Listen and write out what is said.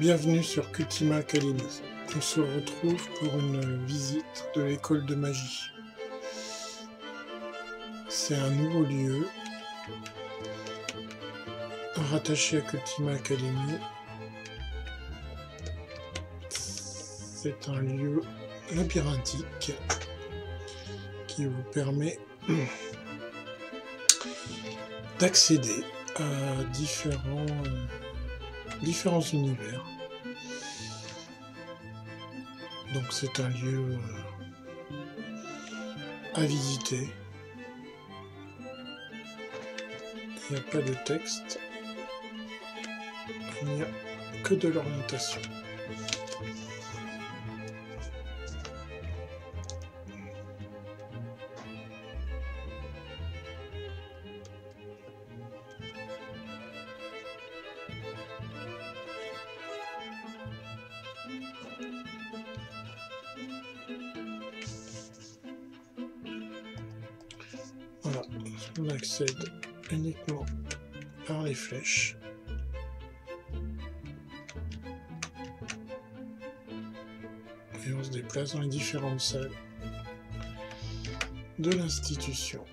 Bienvenue sur Cultima Academy. On se retrouve pour une visite de l'école de magie. C'est un nouveau lieu rattaché à Cultima Academy. C'est un lieu labyrinthique qui vous permet d'accéder à différents différents univers. Donc c'est un lieu euh, à visiter. Il n'y a pas de texte. Il n'y a que de l'orientation. Voilà, on accède uniquement par les flèches. Et on se déplace dans les différentes salles de l'institution.